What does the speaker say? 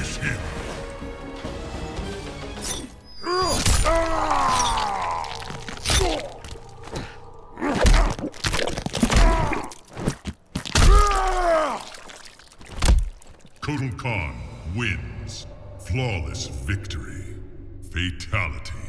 Finish him! Kotal Khan wins. Flawless victory. Fatality.